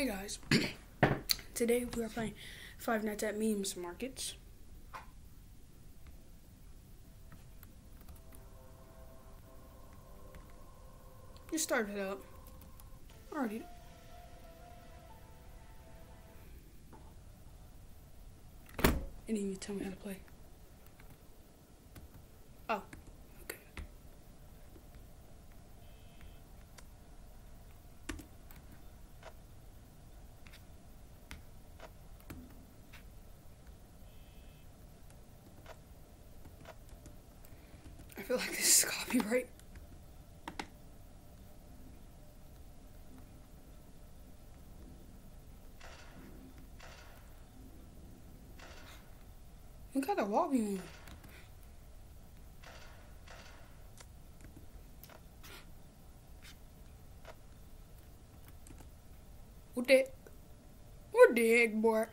Hey guys, today we are playing Five Nights at Memes Markets. Just started it up. Already. And even tell me how to play. Oh, like this is copyright. Look at the wall. What the? What the boy?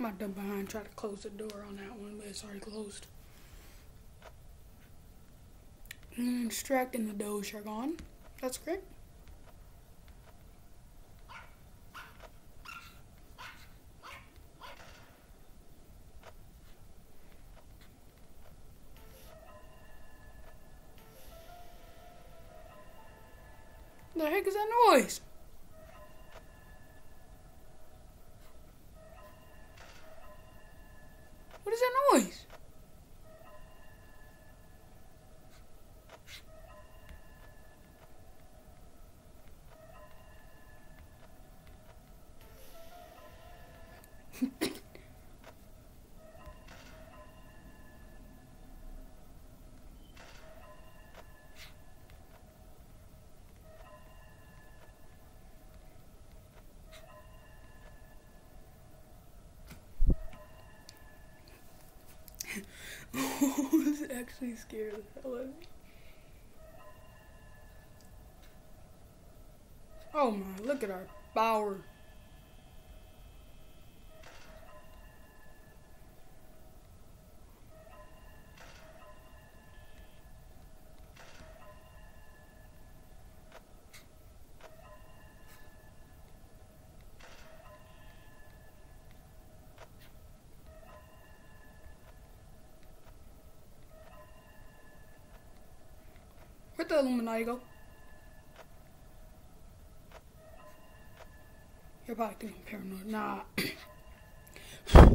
My dumb behind tried to close the door on that one, but it's already closed. And extracting the Doge are gone. That's great. The heck is that noise? Was actually scared the hell out of me. Oh my, look at our power. Illuminati? You're probably thinking paranoid. Nah.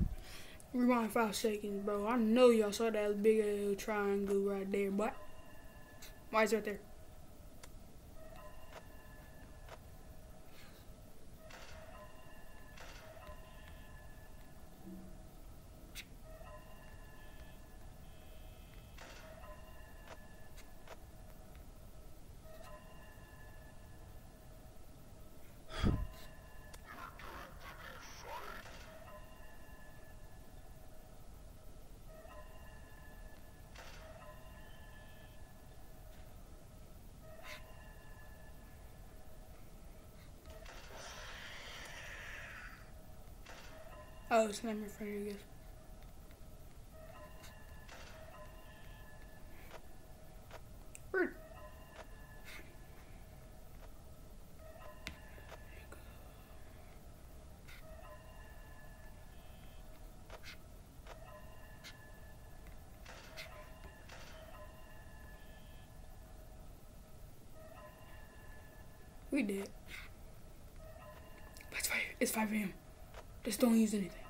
Rewind five seconds, bro. I know y'all saw that big old triangle right there, but why is it right there? Oh, it's you guys. Bird. We did. It's five. It's five a.m. Just don't use anything.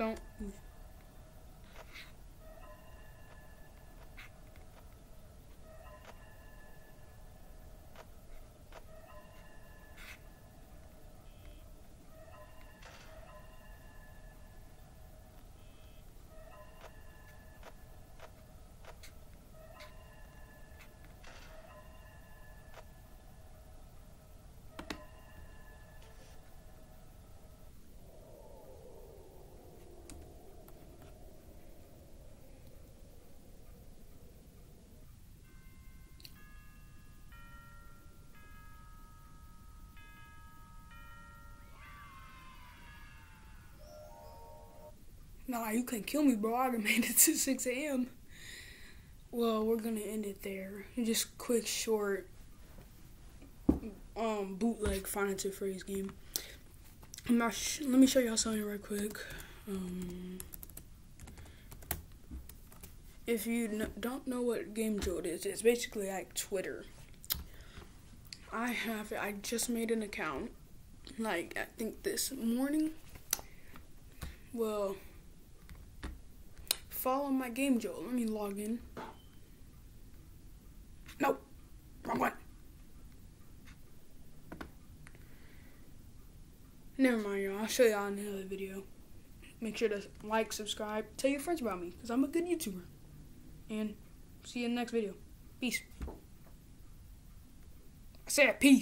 Don't Nah, you can't kill me, bro. I made it to 6 a.m. Well, we're gonna end it there. Just quick, short, um, bootleg Five Nights at Freddy's game. Sh- let me show y'all something right quick. Um, if you don't know what Game Jolt is, it's basically like Twitter. I have I just made an account, like I think this morning. Well, follow my Game Jolt. Let me log in. Nope, wrong one. Never mind, y'all. I'll show y'all in another video. Make sure to like, subscribe, tell your friends about me, because I'm a good YouTuber. And see you in the next video. Peace. I said peace.